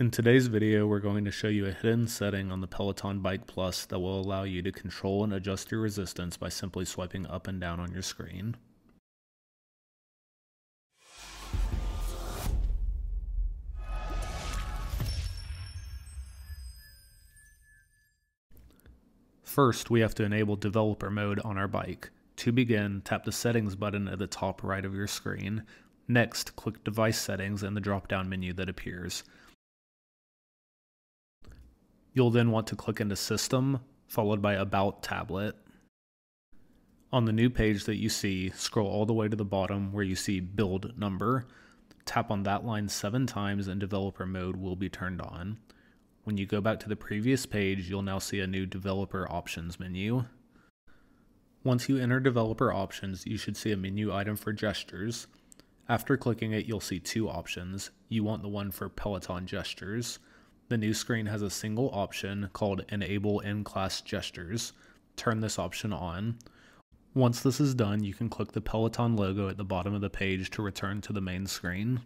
In today's video, we're going to show you a hidden setting on the Peloton Bike Plus that will allow you to control and adjust your resistance by simply swiping up and down on your screen. First, we have to enable developer mode on our bike. To begin, tap the settings button at the top right of your screen. Next, click device settings in the drop-down menu that appears. You'll then want to click into System, followed by About Tablet. On the new page that you see, scroll all the way to the bottom where you see Build Number. Tap on that line seven times and Developer Mode will be turned on. When you go back to the previous page, you'll now see a new Developer Options menu. Once you enter Developer Options, you should see a menu item for gestures. After clicking it, you'll see two options. You want the one for Peloton gestures. The new screen has a single option called Enable in-class gestures. Turn this option on. Once this is done, you can click the Peloton logo at the bottom of the page to return to the main screen.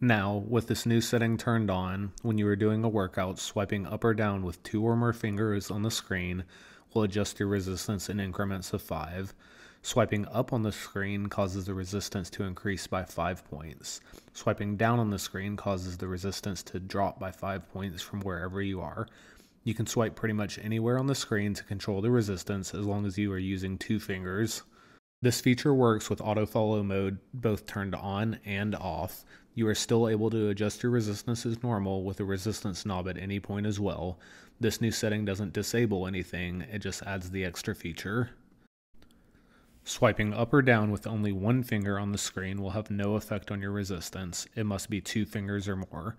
Now, with this new setting turned on, when you are doing a workout, swiping up or down with two or more fingers on the screen will adjust your resistance in increments of 5. Swiping up on the screen causes the resistance to increase by 5 points. Swiping down on the screen causes the resistance to drop by 5 points from wherever you are. You can swipe pretty much anywhere on the screen to control the resistance as long as you are using two fingers. This feature works with auto follow mode both turned on and off. You are still able to adjust your resistance as normal with the resistance knob at any point as well. This new setting doesn't disable anything, it just adds the extra feature. Swiping up or down with only one finger on the screen will have no effect on your resistance. It must be two fingers or more.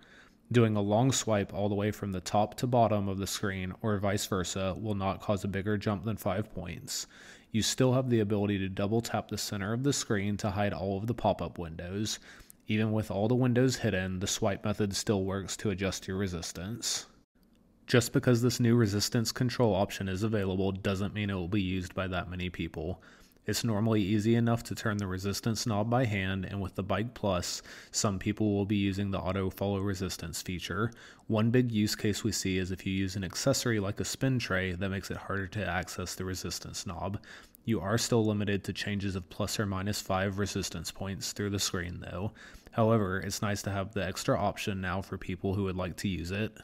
Doing a long swipe all the way from the top to bottom of the screen or vice versa will not cause a bigger jump than 5 points. You still have the ability to double tap the center of the screen to hide all of the pop-up windows. Even with all the windows hidden, the swipe method still works to adjust your resistance. Just because this new resistance control option is available doesn't mean it will be used by that many people. It's normally easy enough to turn the resistance knob by hand, and with the Bike Plus, some people will be using the auto follow resistance feature. One big use case we see is if you use an accessory like a spin tray that makes it harder to access the resistance knob. You are still limited to changes of plus or minus 5 resistance points through the screen though. However, it's nice to have the extra option now for people who would like to use it.